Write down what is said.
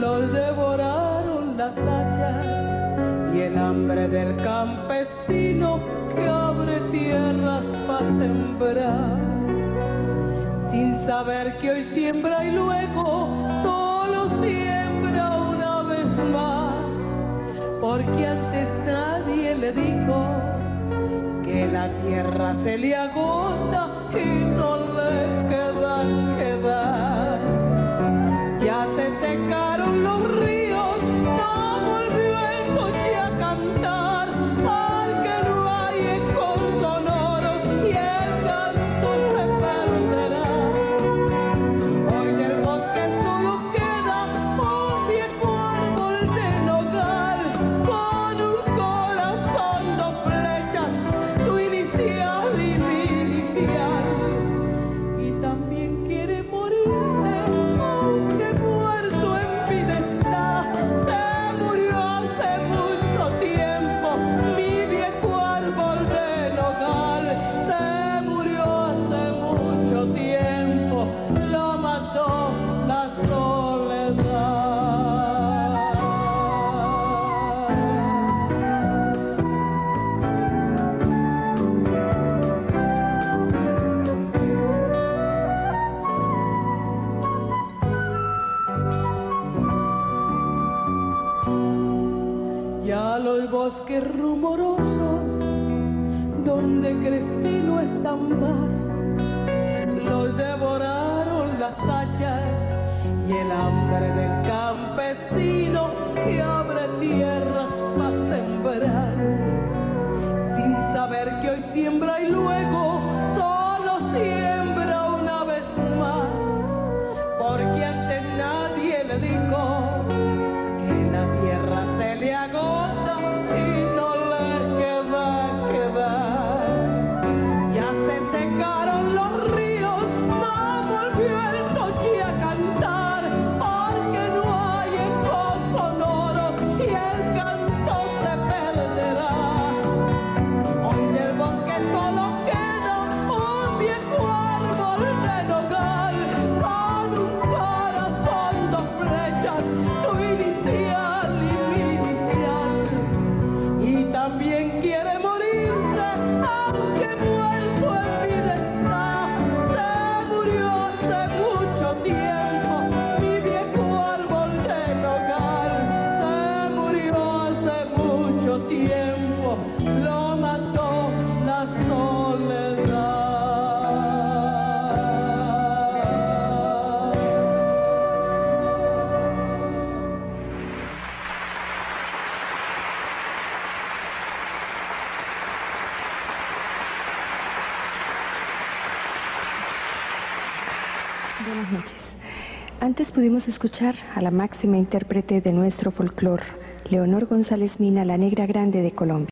los devoraron las hachas y el hambre del campesino que abre tierras para sembrar, sin saber que hoy siembra y luego solo siembra una vez más, porque antes nadie le dijo que la tierra se le agota y no le queda quedar. Bosques rumorosos donde crecí no están más. Los devoraron las hachas y el hambre del campesino que abre tierras para sembrar. Sin saber que hoy siembra y luego solo siembra una vez más. Porque antes nadie le dijo Buenas noches. Antes pudimos escuchar a la máxima intérprete de nuestro folclor, Leonor González Mina, la negra grande de Colombia.